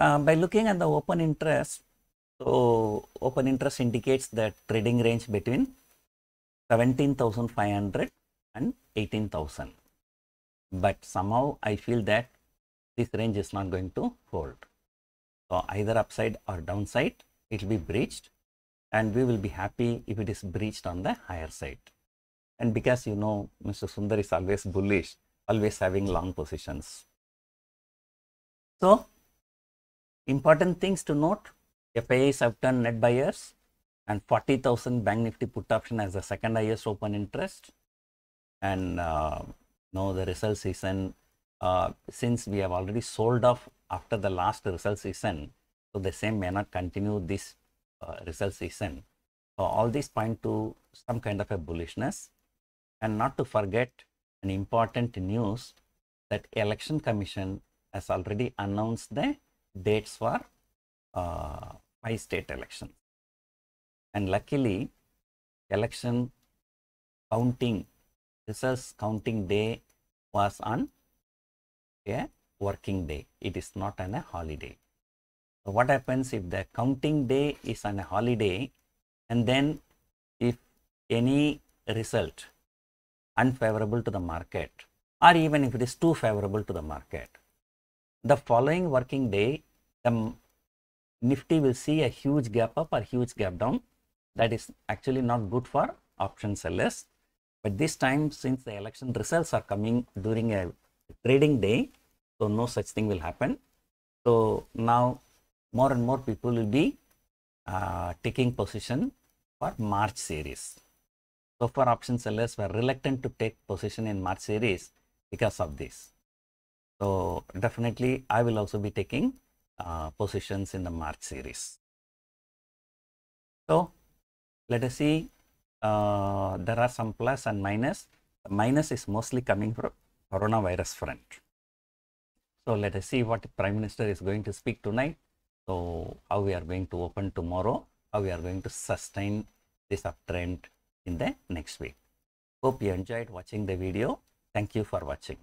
Uh, by looking at the open interest, so open interest indicates the trading range between 17,500 and 18,000. But somehow I feel that this range is not going to hold. So either upside or downside, it will be breached and we will be happy if it is breached on the higher side. And because you know Mr. Sundar is always bullish, always having long positions. So important things to note, FIIs have done net buyers and 40,000 bank nifty put option as the second highest open interest. And uh, now the result season, uh, since we have already sold off after the last result season, so the same may not continue this uh, result season. So all these point to some kind of a bullishness and not to forget an important news that election commission has already announced the dates for uh, five state elections. And luckily election counting results counting day was on a working day. It is not on a holiday. So what happens if the counting day is on a holiday and then if any result unfavorable to the market or even if it is too favorable to the market the following working day the nifty will see a huge gap up or huge gap down. That is actually not good for option sellers. But this time since the election results are coming during a trading day so no such thing will happen. So now more and more people will be uh, taking position for march series. So far option sellers were reluctant to take position in march series because of this so definitely i will also be taking uh, positions in the march series. So let us see uh, there are some plus and minus. The minus is mostly coming from coronavirus front. So let us see what the prime minister is going to speak tonight. So how we are going to open tomorrow how we are going to sustain this uptrend in the next week. Hope you enjoyed watching the video. Thank you for watching